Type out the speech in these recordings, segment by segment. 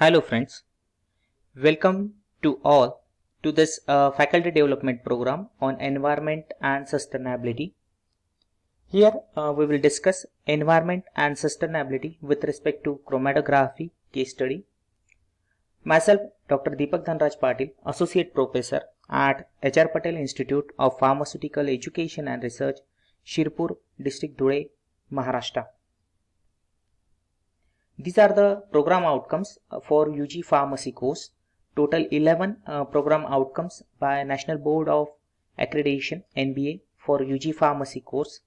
Hello friends, welcome to all to this uh, faculty development program on environment and sustainability. Here uh, we will discuss environment and sustainability with respect to chromatography case study. Myself Dr. Dipak Dhanraj Patil, Associate Professor at HR Patel Institute of Pharmaceutical Education and Research, Shirpur District, Dhule, Maharashtra. These are the program outcomes uh, for UG Pharmacy course. Total 11 uh, program outcomes by National Board of Accreditation NBA for UG Pharmacy course.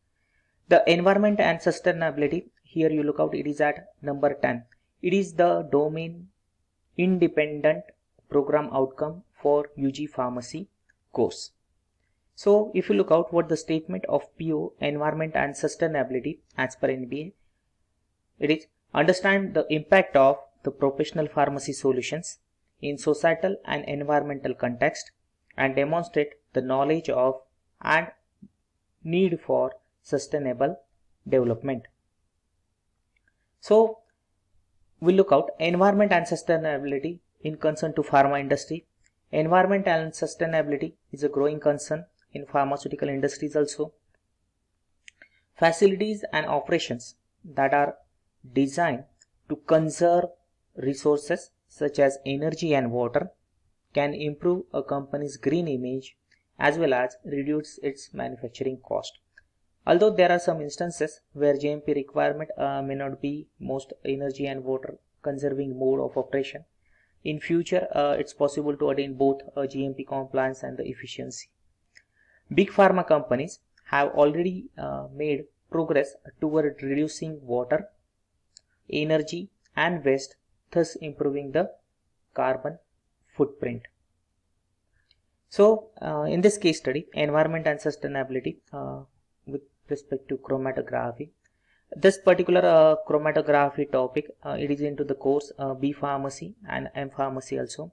The environment and sustainability, here you look out, it is at number 10. It is the domain independent program outcome for UG Pharmacy course. So if you look out what the statement of PO environment and sustainability as per NBA, it is understand the impact of the professional pharmacy solutions in societal and environmental context and demonstrate the knowledge of and need for sustainable development. So we look out environment and sustainability in concern to pharma industry. Environment and sustainability is a growing concern in pharmaceutical industries also. Facilities and operations that are designed to conserve resources such as energy and water can improve a company's green image as well as reduce its manufacturing cost. Although there are some instances where GMP requirement uh, may not be most energy and water conserving mode of operation, in future uh, it's possible to attain both uh, GMP compliance and the efficiency. Big pharma companies have already uh, made progress toward reducing water, energy and waste, thus improving the carbon footprint. So, uh, in this case study, environment and sustainability uh, with respect to chromatography. This particular uh, chromatography topic, uh, it is into the course uh, B Pharmacy and M Pharmacy also.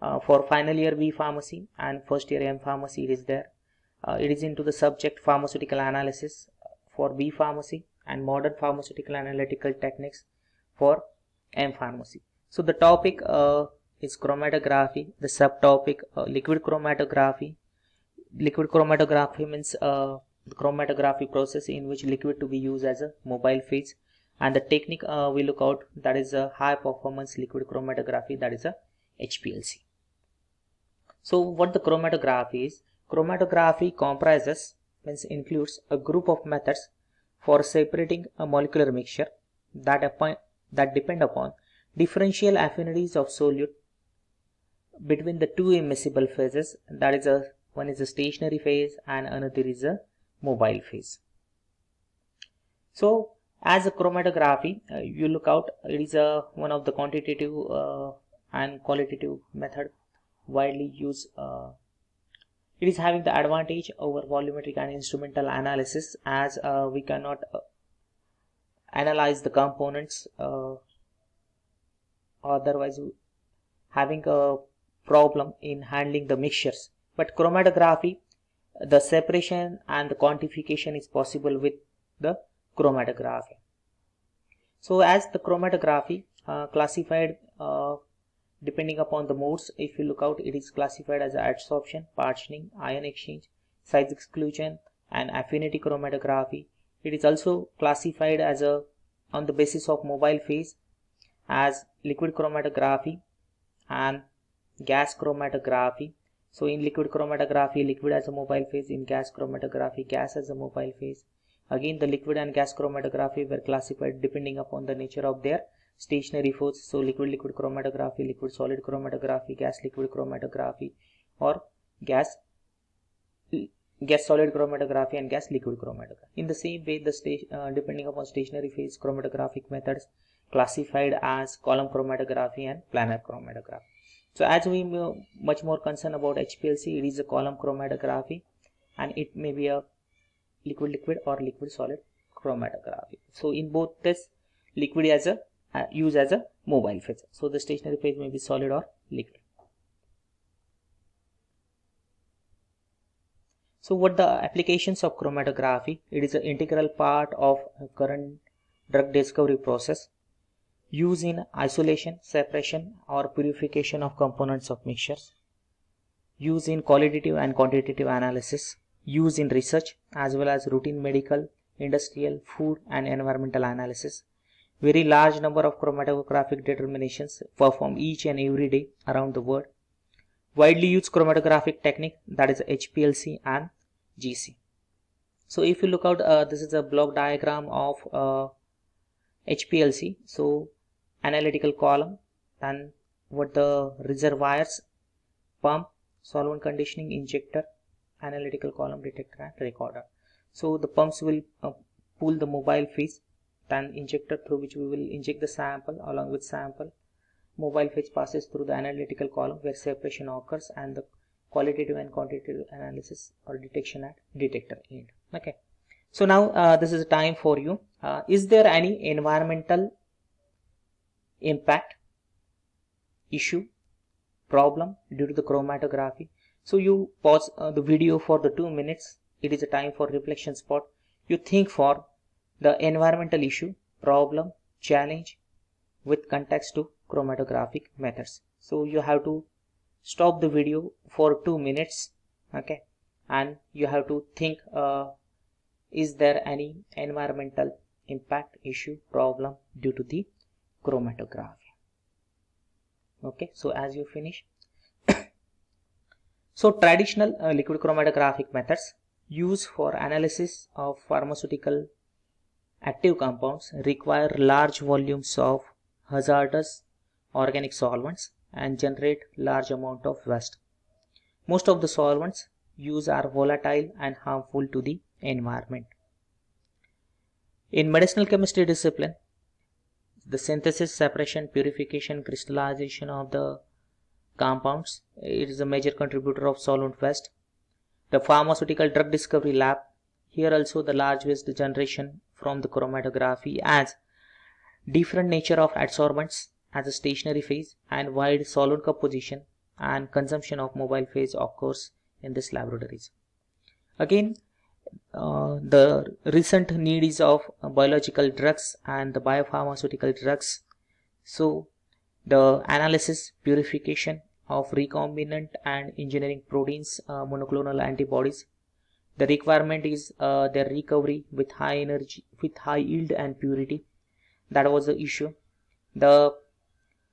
Uh, for final year B Pharmacy and first year M Pharmacy, it is there. it is into the subject pharmaceutical analysis for B Pharmacy and modern pharmaceutical analytical techniques for M Pharmacy. So the topic uh, is chromatography. The subtopic uh, liquid chromatography. Liquid chromatography means uh, the chromatography process in which liquid to be used as a mobile phase and the technique uh, we look out that is a high performance liquid chromatography that is a HPLC. So what the chromatography is chromatography comprises means includes a group of methods for separating a molecular mixture that upon, that depend upon differential affinities of solute between the two immiscible phases that is a one is a stationary phase and another is a mobile phase. So as a chromatography, uh, you look out, it is a, one of the quantitative uh, and qualitative method widely used. Uh, it is having the advantage over volumetric and instrumental analysis as uh, we cannot uh, analyze the components uh, otherwise having a problem in handling the mixtures. But chromatography the separation and the quantification is possible with the chromatography. So as the chromatography uh, classified uh, depending upon the modes if you look out it is classified as adsorption, partitioning, ion exchange, size exclusion and affinity chromatography. It is also classified as a on the basis of mobile phase as liquid chromatography and gas chromatography so in liquid chromatography, liquid as a mobile phase. In gas chromatography, gas as a mobile phase. Again, the liquid and gas chromatography were classified depending upon the nature of their stationary force. So liquid liquid chromatography, liquid solid chromatography, gas liquid chromatography, or gas gas solid chromatography and gas liquid chromatography. In the same way, the uh, depending upon stationary phase chromatographic methods classified as column chromatography and planar chromatography. So as we much more concerned about HPLC, it is a column chromatography and it may be a liquid liquid or liquid solid chromatography. So in both this liquid as a uh, use as a mobile phase. So the stationary phase may be solid or liquid. So what the applications of chromatography? It is an integral part of current drug discovery process use in isolation, separation or purification of components of mixtures, use in qualitative and quantitative analysis, use in research as well as routine medical, industrial, food and environmental analysis. Very large number of chromatographic determinations performed each and every day around the world. Widely used chromatographic technique that is HPLC and GC. So if you look out, uh, this is a block diagram of uh, HPLC. So analytical column and what the reservoirs, pump, solvent conditioning, injector, analytical column, detector and recorder. So the pumps will uh, pull the mobile phase then injector through which we will inject the sample along with sample. Mobile phase passes through the analytical column where separation occurs and the qualitative and quantitative analysis or detection at detector end. Okay. So now uh, this is a time for you. Uh, is there any environmental impact issue problem due to the chromatography? So you pause uh, the video for the two minutes it is a time for reflection spot you think for the environmental issue problem challenge with context to chromatographic methods. So you have to stop the video for two minutes okay? And you have to think uh, is there any environmental impact issue problem due to the chromatography? Okay so as you finish so traditional uh, liquid chromatographic methods used for analysis of pharmaceutical active compounds require large volumes of hazardous organic solvents and generate large amount of waste. Most of the solvents used are volatile and harmful to the environment. In medicinal chemistry discipline, the synthesis, separation, purification, crystallization of the compounds it is a major contributor of solvent waste the pharmaceutical drug discovery lab, here also the large waste generation from the chromatography as different nature of adsorbents as a stationary phase and wide solid composition and consumption of mobile phase occurs in these laboratories. Again, uh, the recent need is of biological drugs and the biopharmaceutical drugs. So the analysis, purification of recombinant and engineering proteins uh, monoclonal antibodies the requirement is uh, their recovery with high energy with high yield and purity. That was the issue. The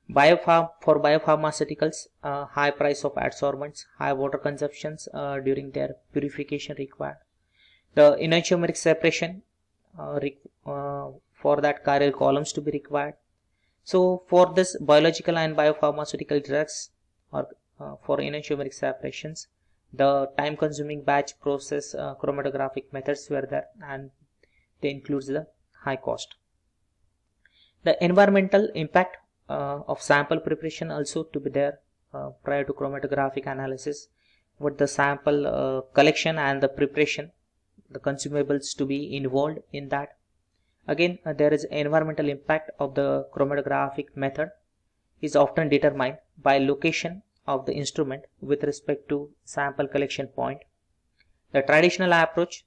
biopharm for biopharmaceuticals uh, high price of adsorbents high water consumptions uh, during their purification required. The enantiomeric separation uh, uh, for that chiral columns to be required. So for this biological and biopharmaceutical drugs or uh, for enantiomeric separations the time consuming batch process uh, chromatographic methods were there and they includes the high cost. The environmental impact uh, of sample preparation also to be there uh, prior to chromatographic analysis. With the sample uh, collection and the preparation the consumables to be involved in that. Again uh, there is environmental impact of the chromatographic method is often determined by location of the instrument with respect to sample collection point. The traditional approach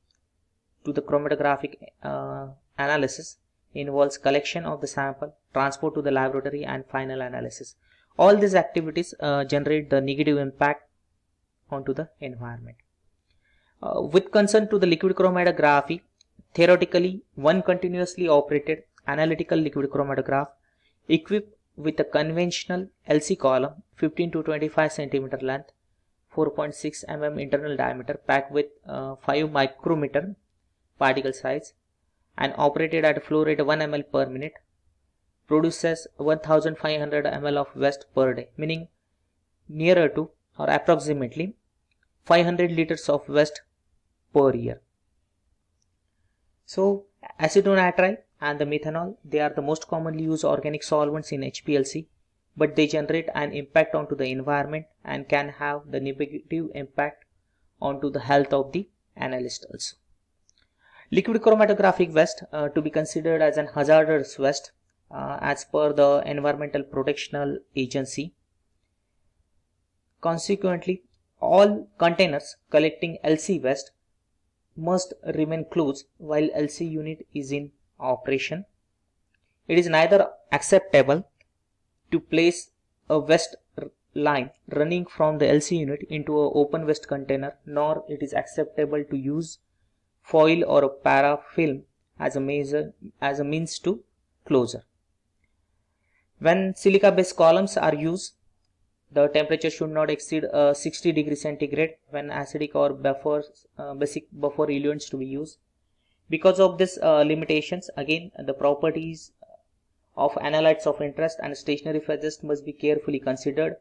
to the chromatographic uh, analysis involves collection of the sample, transport to the laboratory and final analysis. All these activities uh, generate the negative impact onto the environment. Uh, with concern to the liquid chromatography, theoretically one continuously operated analytical liquid chromatograph equipped with a conventional LC column 15 to 25 centimeter length 4.6 mm internal diameter packed with uh, 5 micrometer particle size and operated at a flow rate 1 ml per minute produces 1500 ml of waste per day meaning nearer to or approximately 500 liters of waste per year. So acetonitrile and the methanol, they are the most commonly used organic solvents in HPLC, but they generate an impact onto the environment and can have the negative impact onto the health of the analyst also. Liquid chromatographic waste uh, to be considered as an hazardous waste uh, as per the Environmental Protection Agency. Consequently, all containers collecting LC waste must remain closed while LC unit is in operation. it is neither acceptable to place a west line running from the LC unit into an open west container nor it is acceptable to use foil or a parafilm as a measure as a means to closure. When silica based columns are used the temperature should not exceed uh, 60 degree centigrade when acidic or uh, basic buffer eluents to be used because of this uh, limitations again the properties of analytes of interest and stationary phases must be carefully considered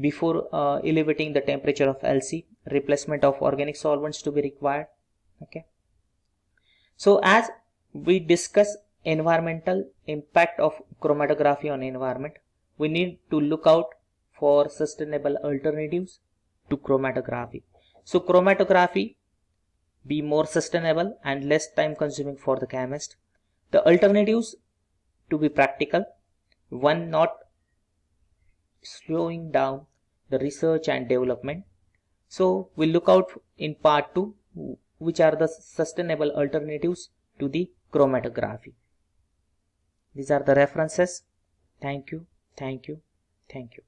before uh, elevating the temperature of LC replacement of organic solvents to be required okay? So as we discuss environmental impact of chromatography on environment we need to look out for sustainable alternatives to chromatography. So chromatography be more sustainable and less time consuming for the chemist the alternatives to be practical one not slowing down the research and development. So we'll look out in part 2 which are the sustainable alternatives to the chromatography. These are the references. Thank you, thank you, thank you.